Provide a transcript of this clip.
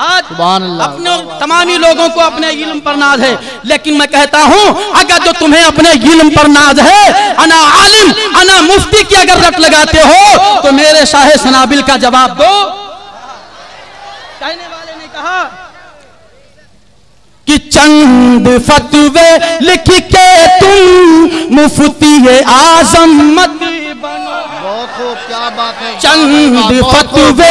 आज। अपने तमामी लोगों को अपने इल्म पर नाज है। लेकिन मैं कहता हूँ अगर जो तुम्हें अपने इल्म पर नाज है अना आलिम अना मुफ्ती की अगर रट लगाते हो तो मेरे शाह सनाबिल का जवाब दो। कहने वाले ने कहा कि चंद फतवे लिख के तुम मुफ्ती आज़म मत बनो। बहुत क्या बात है। चंद फतवे